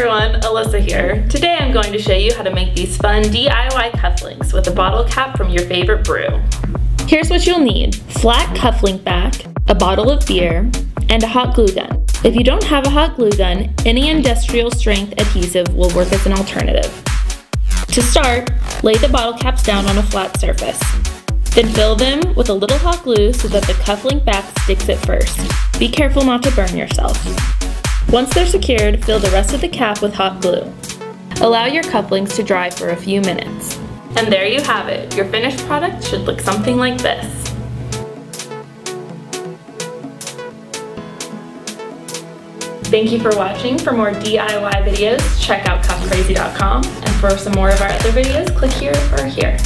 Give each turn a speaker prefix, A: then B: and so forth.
A: everyone, Alyssa here. Today I'm going to show you how to make these fun DIY cufflinks with a bottle cap from your favorite brew. Here's what you'll need. Flat cufflink back, a bottle of beer, and a hot glue gun. If you don't have a hot glue gun, any industrial strength adhesive will work as an alternative. To start, lay the bottle caps down on a flat surface. Then fill them with a little hot glue so that the cufflink back sticks at first. Be careful not to burn yourself. Once they're secured, fill the rest of the cap with hot glue. Allow your cufflinks to dry for a few minutes. And there you have it. Your finished product should look something like this. Thank you for watching. For more DIY videos, check out cuffcrazy.com. And for some more of our other videos, click here or here.